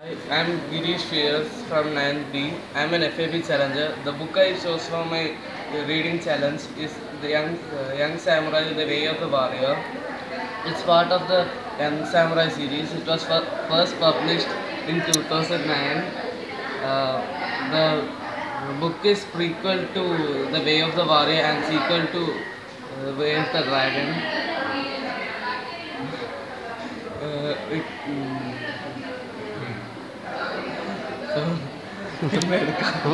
Hi, I'm Girish Fears from 9B. I'm an FAB challenger. The book I chose for my uh, reading challenge is The Young, uh, Young Samurai, The Way of the Warrior. It's part of the Young Samurai series. It was first published in 2009. Uh, the book is prequel to The Way of the Warrior and sequel to uh, Way of the Dragon. Uh, it, mm, so,